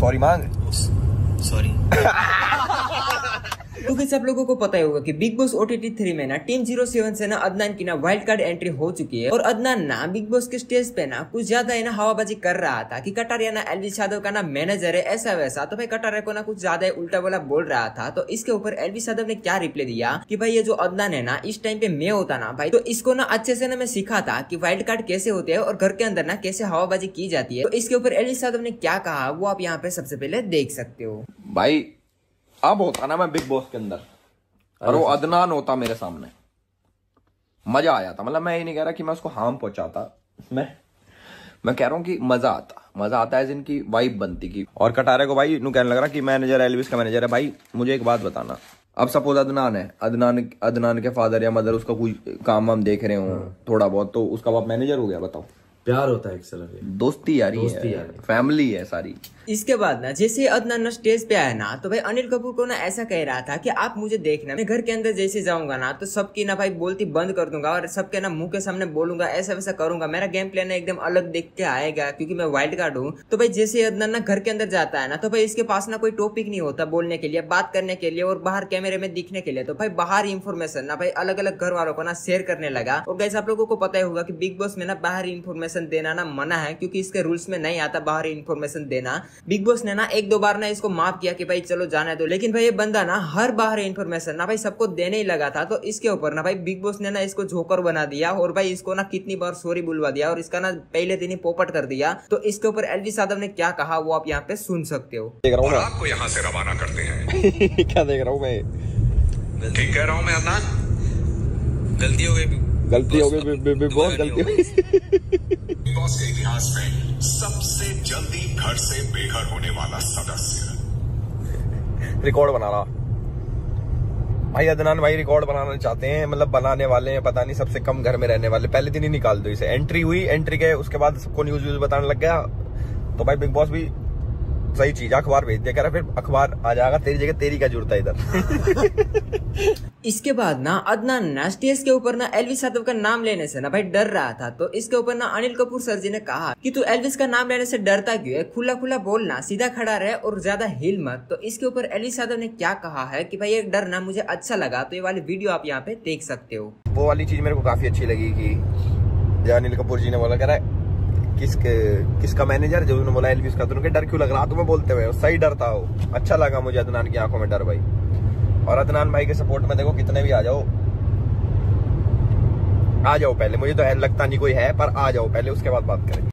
Sorry मांग sorry कैसे आप लोगों को पता ही होगा कि बिग बॉस ओटीटी थ्री में ना टीम ज़ीरो सेवन से ना अदनान की ना वाइल्ड कार्ड एंट्री हो चुकी है। और अदनान ना बिग बॉस के स्टेज पे ना कुछ ज़्यादा है ना हवाबाजी कर रहा था कि कटारिया ना एलवी यादव का ना मैनेजर है, ऐसा वैसा। तो भाई कटारिया को ना कुछ ज़्यादा उल्टा बोला बोल रहा था। तो इसके ऊपर एलवी यादव ने क्या रिप्लाई दिया कि भाई ये जो अदनान है ना, इस टाइम पे मैं होता ना भाई। तो इसको ना अच्छे से ना मैं सीखा था कि वाइल्ड कार्ड कैसे होते हैं और घर के अंदर ना कैसे हवाबाजी की जाती है। तो इसके ऊपर एलवी यादव ने क्या कहा, वो आप यहाँ पे सबसे पहले देख सकते हो। भाई अब होता ना मैं बिग बॉस के अंदर। और वो अदनान होता मेरे सामने। मज़ा आया था। मतलब मैं ये नहीं कह रहा कि मैं उसको हार्म पहुंचाता। मैं मैं कह रहा हूँ कि मज़ा आता। मज़ा आता है जिनकी वाइब बनती की और कटारे को भाई नू कहने लग रहा कि मैनेजर एलविस का मैनेजर है। भाई मुझे एक बात बताना। अब सपोज़ अदनान है। अदनान अदनान के फादर या मदर उसका कोई काम वाम देख रहे हो थोड़ा बहुत तो उसका बाप मैनेजर हो गया बताओ। प्यार होता है एक दोस्ती यारी दोस्ती है। यारी। फैमिली है सारी। इसके बाद ना, जैसे अदनान ना स्टेज पे आया ना तो भाई अनिल कपूर को ना ऐसा कह रहा था कि आप मुझे देखना, मैं घर के अंदर जैसे जाऊँगा ना तो सबकी ना भाई बोलती बंद कर दूँगा और सबके ना मुँह के सामने बोलूँगा, ऐसा वैसा करूँगा। मेरा गेम प्लान एकदम अलग देख के आएगा, क्योंकि मैं वाइल्ड कार्ड हूँ। तो भाई जैसे अदनान ना घर के अंदर जाता है ना तो भाई इसके पास ना कोई टॉपिक नहीं होता बोलने के लिए, बात करने के लिए और बाहर कैमरे में दिखने के लिए। तो भाई बाहर इन्फॉर्मेशन ना भाई अलग अलग घर वालों को ना शेयर करने लगा। और गैस आप लोगों को पता ही होगा कि बिग बॉस में ना बाहर इन्फॉर्मेशन देना ना मना है, क्योंकि इसके रूल्स में नहीं आता बाहर इन्फॉर्मेशन देना। बिग बॉस ने ना एक दो बार ना इसको माफ़ किया कि भाई चलो जाने दो। लेकिन भाई ये बंदा ना हर बाहर इंफॉर्मेशन ना भाई सबको देने ही लगा था। तो इसके ऊपर ना भाई बिग बॉस ने ना इसको झोकर बना दिया और भाई इसको ना कितनी बार सॉरी बुलवा दिया और इसका ना पहले दिन ही पोपट कर दिया। तो इसके ऊपर एलवी यादव ने क्या कहा वो आप यहाँ पे सुन सकते हो। देख रहा हूँ आपको यहाँ से रवाना करते हैं। क्या देख रहा हूँ मैं? ठीक कह रहा हूँ मैं अदनान। गलती हो गई। गलती हो गई बहुत गलती हो गई। बॉस के इतिहास में सबसे जल्दी घर से बेघर होने वाला सदस्य। रिकॉर्ड बना रहा। भाई अदनान, भाई रिकॉर्ड बनाना चाहते हैं मतलब बनाने वाले हैं, पता नहीं सबसे कम घर में रहने वाले। पहले दिन ही निकाल दो इसे। एंट्री हुई एंट्री के, उसके बाद सबको न्यूज़ व्यूज़ बताने लग गया। तो भाई बिग बॉस भी सही चीज़ है, अखबार भेज दिया कह रहा फिर अखबार आ जाएगा तेरी जगह तेरी ज़रूरत है इधर? इसके बाद ना अदनान ना स्टेज के ऊपर ना एलविस यादव का नाम लेने से ना भाई डर रहा था तो इसके ऊपर ना अनिल कपूर सर जी ने कहा कि तू एलविस का नाम लेने से डरता क्यों है? खुला खुला बोलना सीधा खड़ा रहे और ज़्यादा हिल मत। तो इसके ऊपर एलविस यादव ने क्या कहा है कि भाई ये डर ना मुझे अच्छा लगा तो ये वाली वीडियो आप यहाँ पे देख सकते हो। वो वाली चीज़ मेरे को काफ़ी अच्छी लगी की अनिल कपूर जी ने बोला कह रहा है किस किसका मैनेजर जो उन्होंने बोला एलबी उसका तो उनके डर क्यों लग रहा? तुम्हें बोलते हुए, सही डरता हो। अच्छा लगा मुझे अदनान की आँखों में डर भाई। और अदनान भाई के सपोर्ट में देखो, कितने भी आ जाओ। आ जाओ पहले, मुझे तो है- लगता नहीं कोई है, पर आ जाओ पहले, उसके बाद बात करेंगे।